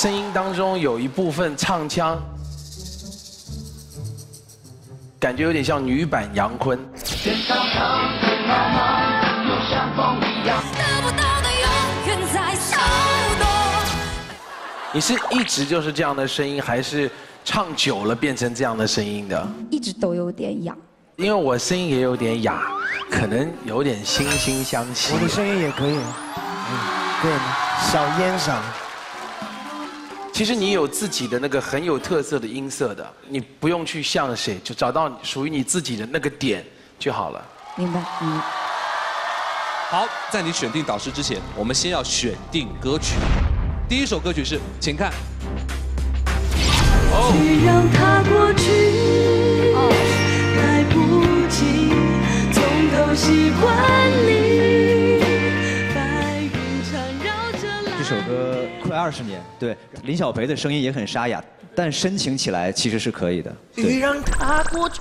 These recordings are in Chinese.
声音当中有一部分唱腔，感觉有点像女版杨坤。得不到的永远在骚动。你是一直就是这样的声音，还是唱久了变成这样的声音的？一直都有点哑。因为我声音也有点哑，可能有点惺惺相惜。我的声音也可以，嗯，可以？小烟嗓。其实你有自己的那个很有特色的音色的，你不用去像谁，就找到属于你自己的那个点就好了。明白，嗯。好，在你选定导师之前，我们先要选定歌曲。第一首歌曲是，请看。去让它过去，来不及从头喜欢你。白云缠绕着这首歌快二十年，对林小培的声音也很沙哑，但深情起来其实是可以的。雨，让它过去。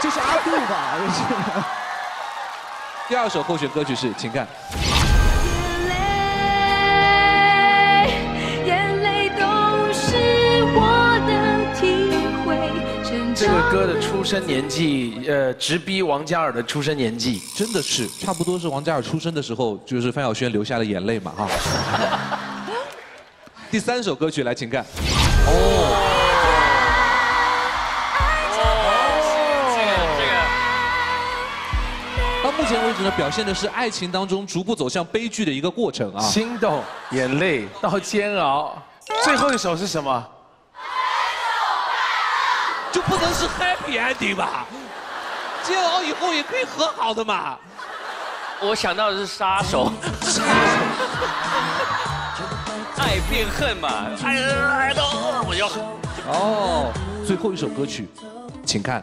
这是阿杜吧？这是。第二首候选歌曲是，请看。这个歌的出生年纪，呃，直逼王嘉尔的出生年纪。真的是，差不多是王嘉尔出生的时候，就是范晓萱流下的眼泪嘛，哈。第三首歌曲来，请看。哦。到目前为止呢，表现的是爱情当中逐步走向悲剧的一个过程啊。心动、眼泪到煎熬，最后一首是什么？就不能是 happy ending 吧？煎熬以后也可以和好的嘛。我想到的是杀手，爱变恨嘛，爱爱到我要。哦，最后一首歌曲，请看。